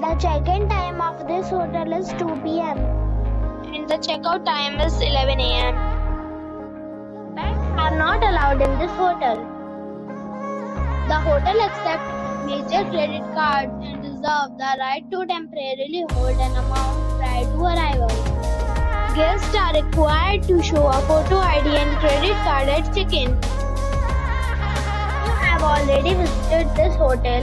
The check-in time of this hotel is 2 p.m. and the checkout time is 11 a.m. Pets are not allowed in this hotel. The hotel accepts major credit cards and reserves the right to temporarily hold an amount prior to arrival. Guests are required to show a photo ID and credit card at check-in. If you have already visited this hotel,